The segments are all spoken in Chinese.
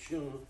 行。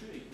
tree.